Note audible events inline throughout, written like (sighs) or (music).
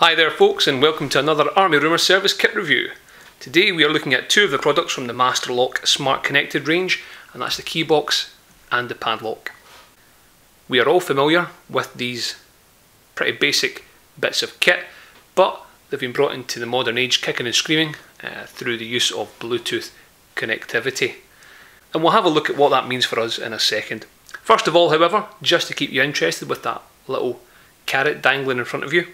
Hi there folks and welcome to another Army Rumour Service kit review. Today we are looking at two of the products from the Master Lock Smart Connected range and that's the key box and the padlock. We are all familiar with these pretty basic bits of kit but they've been brought into the modern age kicking and screaming uh, through the use of Bluetooth connectivity. And we'll have a look at what that means for us in a second. First of all however, just to keep you interested with that little carrot dangling in front of you,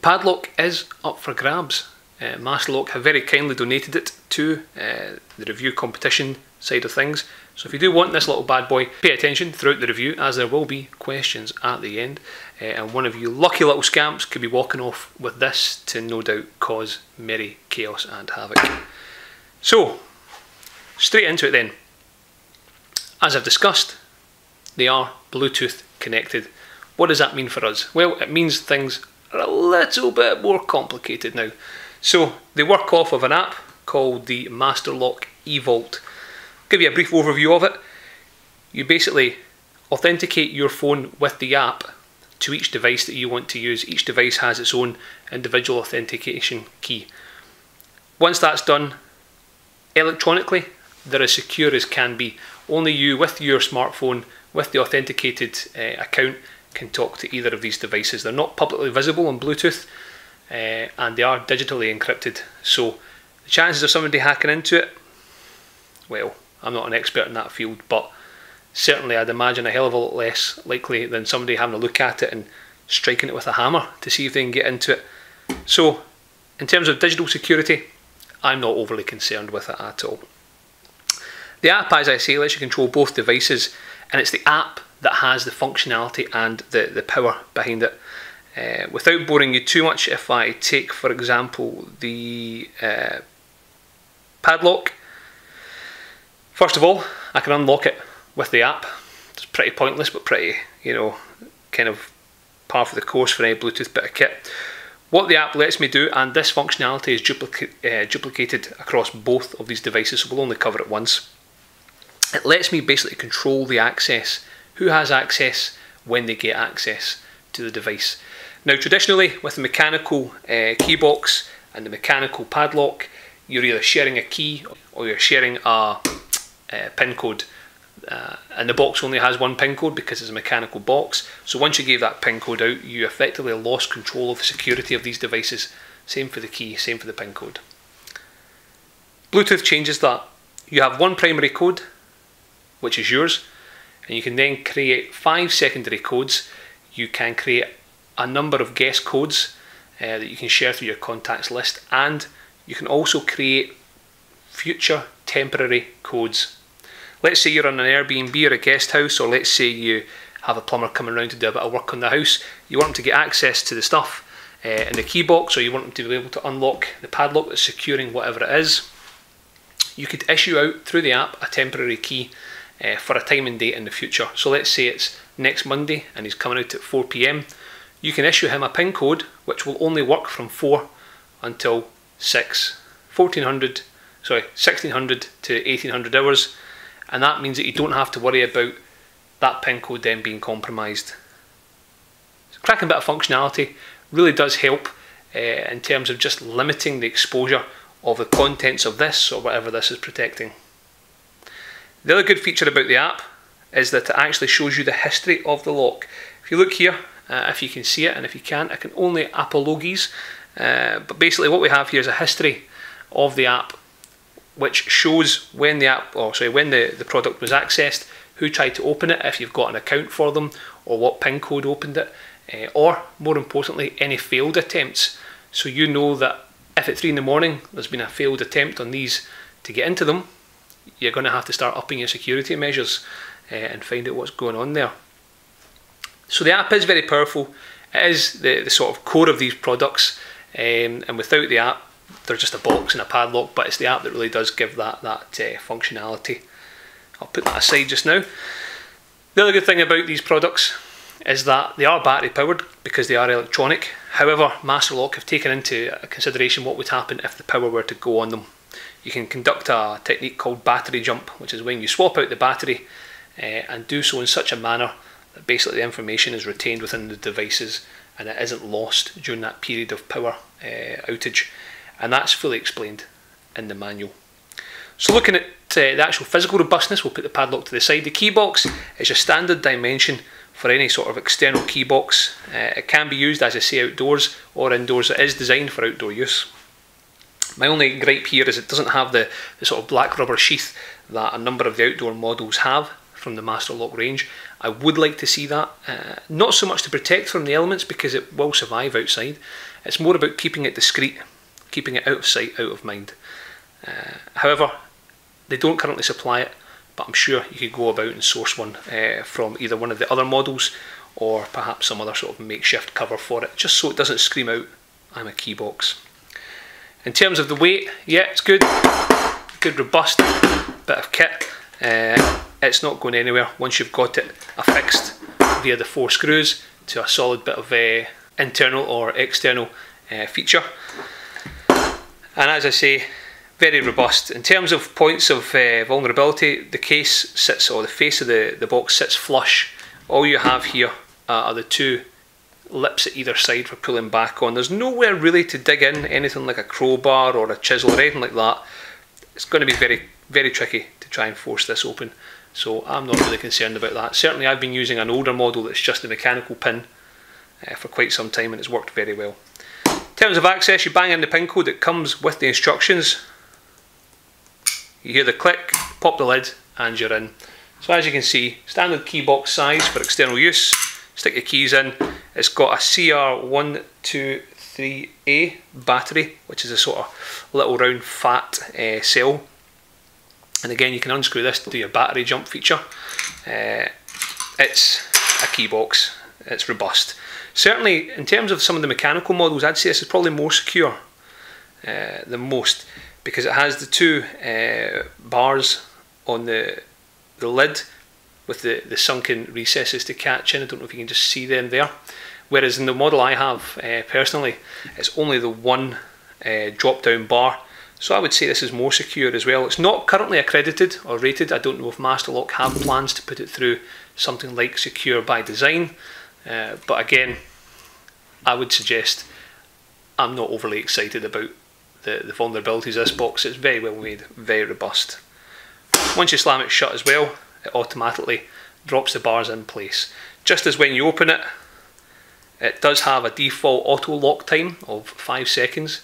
the padlock is up for grabs. Uh, Masterlock have very kindly donated it to uh, the review competition side of things. So if you do want this little bad boy, pay attention throughout the review as there will be questions at the end. Uh, and one of you lucky little scamps could be walking off with this to no doubt cause merry chaos and havoc. So, straight into it then. As I've discussed, they are Bluetooth connected. What does that mean for us? Well, it means things are a little bit more complicated now. So they work off of an app called the Master Lock eVault. Give you a brief overview of it. You basically authenticate your phone with the app to each device that you want to use. Each device has its own individual authentication key. Once that's done electronically, they're as secure as can be. Only you with your smartphone with the authenticated uh, account can talk to either of these devices. They're not publicly visible on Bluetooth uh, and they are digitally encrypted. So the chances of somebody hacking into it, well, I'm not an expert in that field, but certainly I'd imagine a hell of a lot less likely than somebody having a look at it and striking it with a hammer to see if they can get into it. So, in terms of digital security, I'm not overly concerned with it at all. The app, as I say, lets you control both devices, and it's the app that has the functionality and the, the power behind it. Uh, without boring you too much, if I take, for example, the uh, padlock, first of all, I can unlock it with the app. It's pretty pointless, but pretty, you know, kind of par for the course for any Bluetooth bit of kit. What the app lets me do, and this functionality is duplica uh, duplicated across both of these devices, so we'll only cover it once. It lets me basically control the access who has access when they get access to the device. Now traditionally with a mechanical uh, key box and the mechanical padlock you're either sharing a key or you're sharing a, a uh, pin code. Uh, and the box only has one pin code because it's a mechanical box. So once you gave that pin code out you effectively lost control of the security of these devices. Same for the key same for the pin code. Bluetooth changes that. You have one primary code which is yours and you can then create five secondary codes. You can create a number of guest codes uh, that you can share through your contacts list, and you can also create future temporary codes. Let's say you're on an Airbnb or a guest house, or let's say you have a plumber coming around to do a bit of work on the house. You want them to get access to the stuff uh, in the key box, or you want them to be able to unlock the padlock that's securing whatever it is. You could issue out through the app a temporary key uh, for a time and date in the future. So let's say it's next Monday and he's coming out at 4 pm. You can issue him a PIN code which will only work from 4 until 6, 1400, sorry, 1600 to 1800 hours, and that means that you don't have to worry about that PIN code then being compromised. So cracking bit of functionality really does help uh, in terms of just limiting the exposure of the contents of this or whatever this is protecting. The other good feature about the app is that it actually shows you the history of the lock. If you look here, uh, if you can see it, and if you can't, I can only apologies. Uh, but basically what we have here is a history of the app which shows when the app, or sorry, when the, the product was accessed, who tried to open it, if you've got an account for them, or what PIN code opened it, uh, or more importantly, any failed attempts. So you know that if at 3 in the morning there's been a failed attempt on these to get into them, you're going to have to start upping your security measures uh, and find out what's going on there. So the app is very powerful. It is the, the sort of core of these products, um, and without the app, they're just a box and a padlock. But it's the app that really does give that that uh, functionality. I'll put that aside just now. The other good thing about these products is that they are battery powered because they are electronic. However, Master Lock have taken into consideration what would happen if the power were to go on them you can conduct a technique called battery jump, which is when you swap out the battery uh, and do so in such a manner that basically the information is retained within the devices and it isn't lost during that period of power uh, outage. And that's fully explained in the manual. So looking at uh, the actual physical robustness, we'll put the padlock to the side. The key box is a standard dimension for any sort of external key box. It can be used, as I say, outdoors or indoors. It is designed for outdoor use. My only gripe here is it doesn't have the, the sort of black rubber sheath that a number of the outdoor models have from the Master Lock range. I would like to see that, uh, not so much to protect from the elements because it will survive outside, it's more about keeping it discreet, keeping it out of sight, out of mind. Uh, however, they don't currently supply it, but I'm sure you could go about and source one uh, from either one of the other models or perhaps some other sort of makeshift cover for it, just so it doesn't scream out, I'm a key box. In terms of the weight, yeah, it's good, good robust bit of kit. Uh, it's not going anywhere once you've got it affixed via the four screws to a solid bit of uh, internal or external uh, feature. And as I say, very robust. In terms of points of uh, vulnerability, the case sits, or the face of the, the box sits flush. All you have here are the two lips at either side for pulling back on. There's nowhere really to dig in, anything like a crowbar or a chisel or anything like that. It's going to be very, very tricky to try and force this open. So I'm not really concerned about that. Certainly I've been using an older model that's just a mechanical pin uh, for quite some time and it's worked very well. In terms of access, you bang in the pin code that comes with the instructions. You hear the click, pop the lid and you're in. So as you can see, standard key box size for external use. Stick your keys in. It's got a CR123A battery, which is a sort of little round fat uh, cell. And again you can unscrew this to do your battery jump feature. Uh, it's a key box it's robust. Certainly in terms of some of the mechanical models I'd say this is probably more secure uh, than most because it has the two bars on the the lid with the, the sunken recesses to catch in I don't know if you can just see them there whereas in the model I have uh, personally it's only the one uh, drop down bar so I would say this is more secure as well. It's not currently accredited or rated. I don't know if Masterlock have plans to put it through something like secure by design. Uh, but again, I would suggest I'm not overly excited about the, the vulnerabilities of this box. It's very well made, very robust. Once you slam it shut as well, it automatically drops the bars in place. Just as when you open it, it does have a default auto lock time of 5 seconds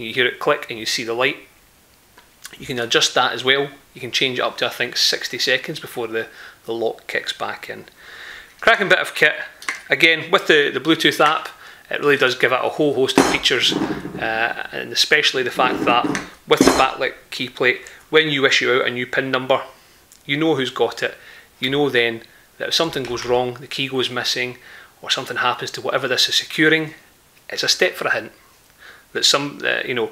you hear it click and you see the light. You can adjust that as well. You can change it up to I think 60 seconds before the, the lock kicks back in. Cracking bit of kit. Again, with the, the Bluetooth app, it really does give it a whole host of features, uh, and especially the fact that with the backlit key plate, when you issue out a new PIN number, you know who's got it. You know then that if something goes wrong, the key goes missing, or something happens to whatever this is securing, it's a step for a hint that some, uh, you know,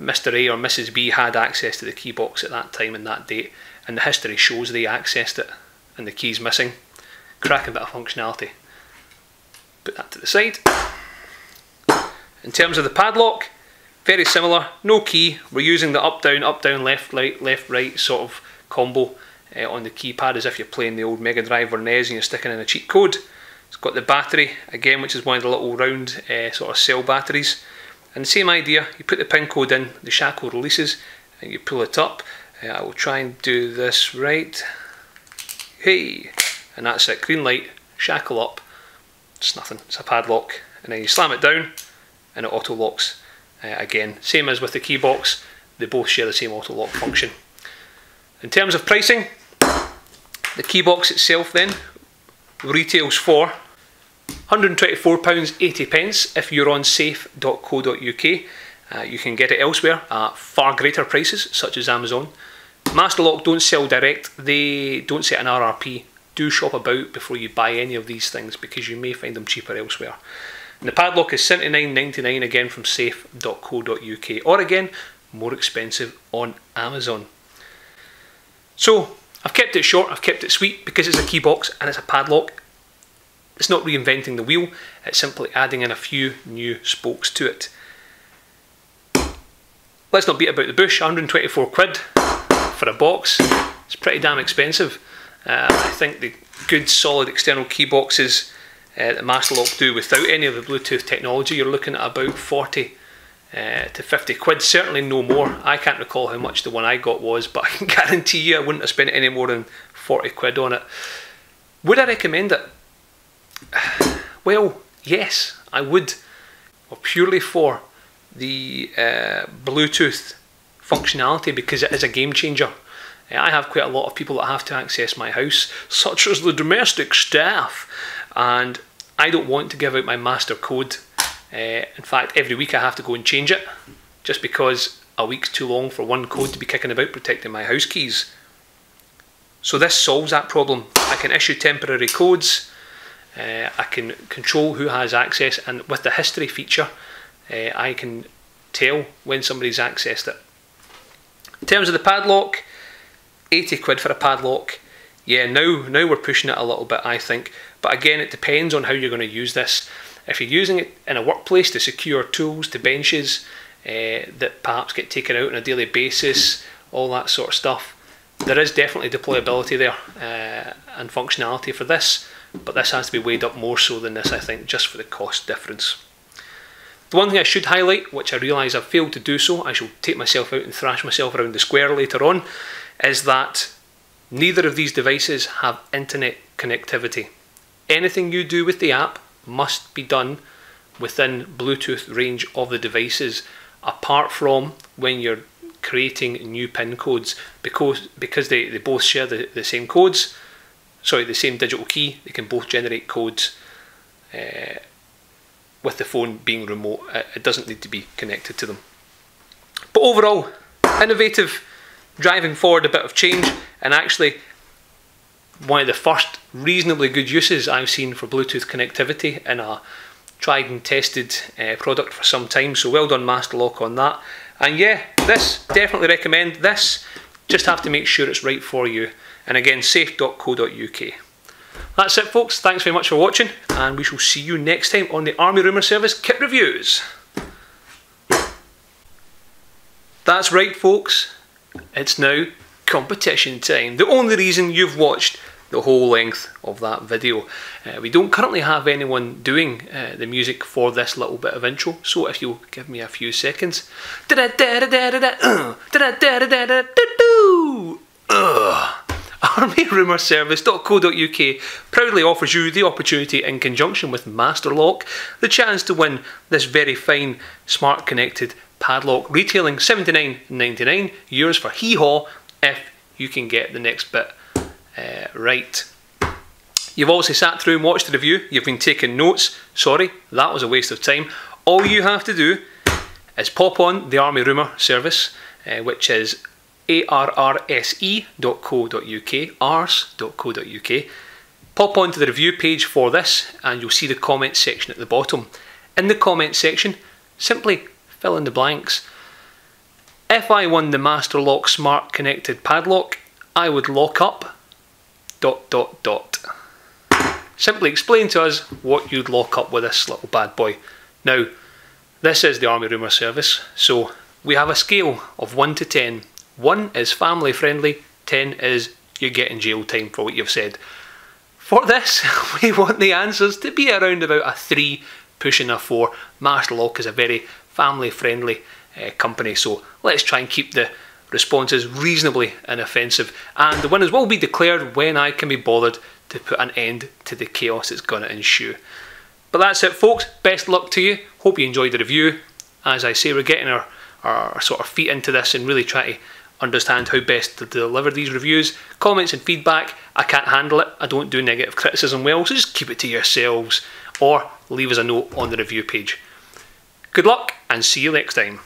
Mr. A or Mrs. B had access to the key box at that time and that date, and the history shows they accessed it and the key's missing. Cracking bit of functionality. Put that to the side. In terms of the padlock, very similar, no key. We're using the up down, up down, left right, left right sort of combo uh, on the keypad as if you're playing the old Mega Drive or NES and you're sticking in a cheat code. It's got the battery again, which is one of the little round uh, sort of cell batteries. And the same idea, you put the pin code in, the shackle releases, and you pull it up. Uh, I will try and do this right. Hey! And that's it, green light, shackle up. It's nothing, it's a padlock. And then you slam it down, and it auto locks uh, again. Same as with the key box, they both share the same auto lock function. In terms of pricing, the key box itself then retails for £124.80 if you're on safe.co.uk. Uh, you can get it elsewhere at far greater prices, such as Amazon. Masterlock don't sell direct, they don't set an RRP. Do shop about before you buy any of these things because you may find them cheaper elsewhere. And the padlock is $79.99 again from safe.co.uk, or again, more expensive on Amazon. So, I've kept it short, I've kept it sweet because it's a key box and it's a padlock it's not reinventing the wheel, it's simply adding in a few new spokes to it. Let's not beat about the bush, 124 quid for a box. It's pretty damn expensive. Uh, I think the good solid external key boxes uh, that Masterlock do without any of the Bluetooth technology, you're looking at about 40 uh, to 50 quid, certainly no more. I can't recall how much the one I got was, but (laughs) I can guarantee you I wouldn't have spent any more than 40 quid on it. Would I recommend it? (sighs) Well, yes, I would. Well, purely for the uh, Bluetooth functionality because it is a game changer. Uh, I have quite a lot of people that have to access my house, such as the domestic staff, and I don't want to give out my master code uh, in fact, every week I have to go and change it, just because a week's too long for one code to be kicking about protecting my house keys. So this solves that problem. I can issue temporary codes, uh, I can control who has access, and with the history feature, uh, I can tell when somebody's accessed it. In terms of the padlock, 80 quid for a padlock. Yeah, now now we're pushing it a little bit, I think. But again, it depends on how you're going to use this. If you're using it in a workplace to secure tools to benches uh, that perhaps get taken out on a daily basis, all that sort of stuff, there is definitely deployability there uh, and functionality for this, but this has to be weighed up more so than this, I think, just for the cost difference. The one thing I should highlight, which I realise I've failed to do so, I shall take myself out and thrash myself around the square later on, is that neither of these devices have internet connectivity. Anything you do with the app must be done within Bluetooth range of the devices, apart from when you're creating new PIN codes because because they, they both share the, the same codes, sorry, the same digital key, they can both generate codes uh, with the phone being remote. It doesn't need to be connected to them. But overall, innovative, driving forward a bit of change, and actually one of the first reasonably good uses I've seen for Bluetooth connectivity in a tried and tested uh, product for some time. So well done Masterlock on that. And yeah, this, definitely recommend this. Just have to make sure it's right for you. And again, safe.co.uk. That's it folks, thanks very much for watching and we shall see you next time on the Army Rumour Service Kit Reviews. That's right folks, it's now competition time. The only reason you've watched the whole length of that video. Uh, we don't currently have anyone doing uh, the music for this little bit of intro, so if you'll give me a few seconds. (coughs) ArmyRumourService.co.uk proudly offers you the opportunity, in conjunction with Masterlock, the chance to win this very fine smart connected padlock retailing $79.99, yours for hee haw if you can get the next bit uh, right. You've obviously sat through and watched the review, you've been taking notes. Sorry, that was a waste of time. All you have to do is pop on the Army Rumour service, uh, which is arrse.co.uk, ars.co.uk. Pop onto the review page for this and you'll see the comment section at the bottom. In the comment section, simply fill in the blanks. If I won the Master Lock Smart Connected Padlock, I would lock up dot dot dot. Simply explain to us what you'd lock up with this little bad boy. Now, this is the Army Rumour Service, so we have a scale of 1 to 10. 1 is family friendly, 10 is you get in jail time for what you've said. For this, (laughs) we want the answers to be around about a 3, pushing a 4. Masterlock is a very family friendly uh, company, so let's try and keep the responses reasonably inoffensive, and the winners will be declared when I can be bothered to put an end to the chaos that's going to ensue. But that's it, folks. Best luck to you. Hope you enjoyed the review. As I say, we're getting our, our sort of feet into this and really try to understand how best to deliver these reviews. Comments and feedback, I can't handle it. I don't do negative criticism well, so just keep it to yourselves or leave us a note on the review page. Good luck and see you next time.